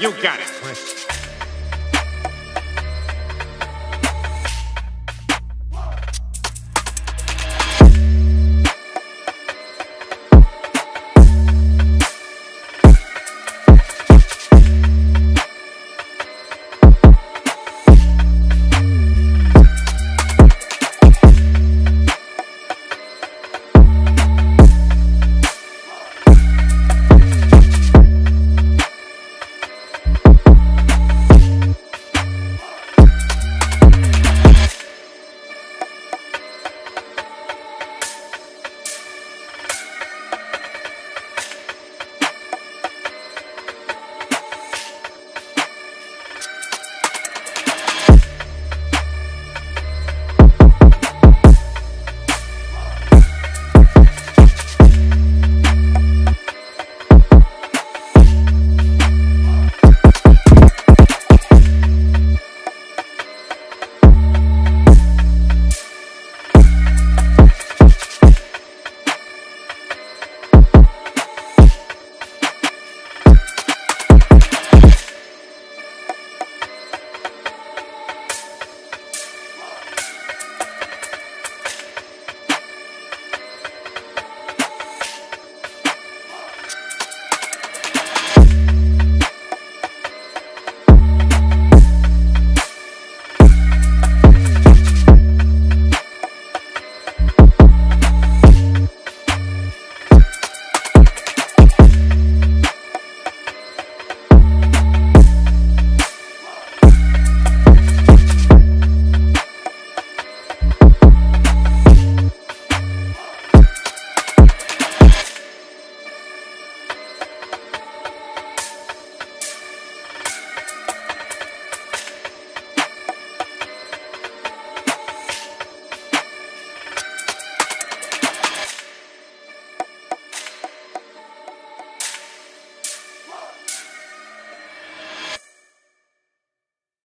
You got it.